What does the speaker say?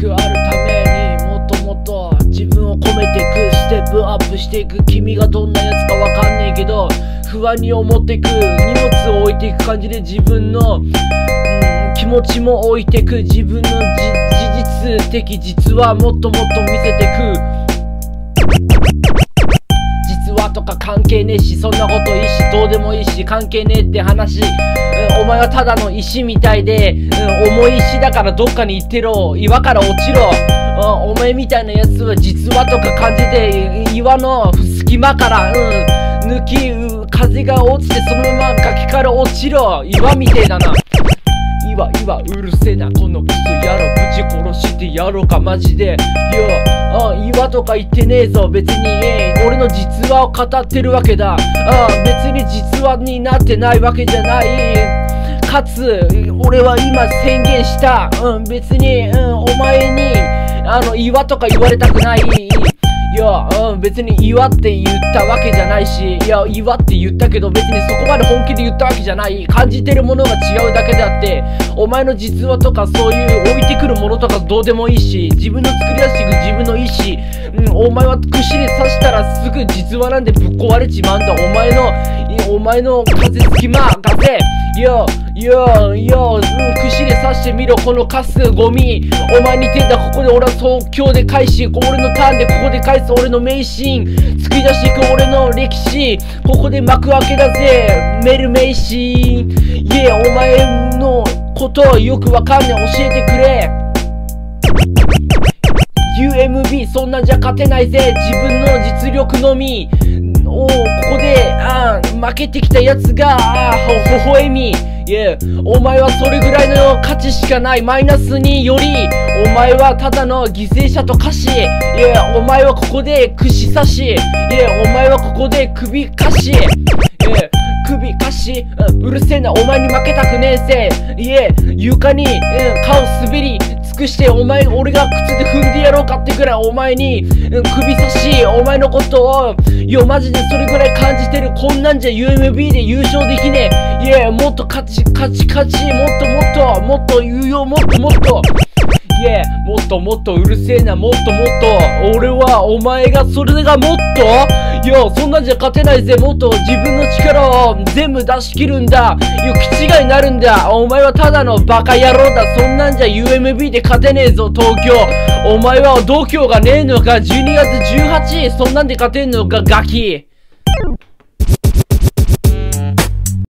くあるためにもっともっと自分を込めてくステップアップしていく君がどんなやつかわかんねえけど不安に思ってく荷物を置いていく感じで自分の、うん、気持ちも置いてく自分の事実的実はもっともっと見せてく。実話とか関係ねえしそんなこといいしどうでもいいし関係ねえって話、お前はただの石みたいで、うん、重い石だからどっかに行ってろ。岩から落ちろ、うん、お前みたいなやつは実話とか感じで岩の隙間から、うん、抜き風が落ちてそのまま崖から落ちろ。岩みてえだな。岩岩うるせえなこのクソ野郎。ぶち殺してやろうかマジで。よあ岩とか言ってねえぞ。別に、俺の実話を語ってるわけだ。あ別に実話になってないわけじゃない。かつ俺は今宣言した。うん別に、うん、お前にあの岩とか言われたくない。いや、うん、別に岩って言ったわけじゃないし、いや、岩って言ったけど別にそこまで本気で言ったわけじゃない。感じてるものが違うだけであって、お前の実話とかそういう置いてくるものとかどうでもいいし、自分の作り出していく自分の意思、うん、お前は串で刺したらすぐ実話なんでぶっ壊れちまうんだ。お前の、お前の風隙間、風、よ、よ、よ、うん、刺してみろ、このカス、ゴミ。お前にてんだ、ここで俺は東京で返し、俺のターンでここで返す俺の名シーン。作り出していく俺の歴史。ここで幕開けだぜ、メルメイシーン。イェ、お前のことよくわかんねえ、教えてくれ。UMB そんなんじゃ勝てないぜ自分の実力のみおここであ負けてきたやつがほほほえみ。Yeah お前はそれぐらいの価値しかない。マイナスによりお前はただの犠牲者と化し。Yeah お前はここで串刺し。Yeah お前はここで首かし。Yeah 首かし、うん、うるせえな、お前に負けたくねえぜ。いえ、床に、うん、顔滑り、くしてお前俺が靴で踏んでやろうかってくらいお前に、首差しお前のことをよマジでそれぐらい感じてる。こんなんじゃ UMB で優勝できねえ。いやもっと勝ち勝ち勝ちもっともっともっと言うよ。もっともっと。いやもっともっとうるせえな。もっともっと。俺はお前がそれがもっといや、そんなんじゃ勝てないぜ。もっと自分の力を全部出し切るんだ。よ、気違いになるんだ。お前はただのバカ野郎だ。そんなんじゃ UMB で勝てねえぞ、東京。お前は度胸がねえのか ?12 月18、そんなんで勝てんのか、ガキ。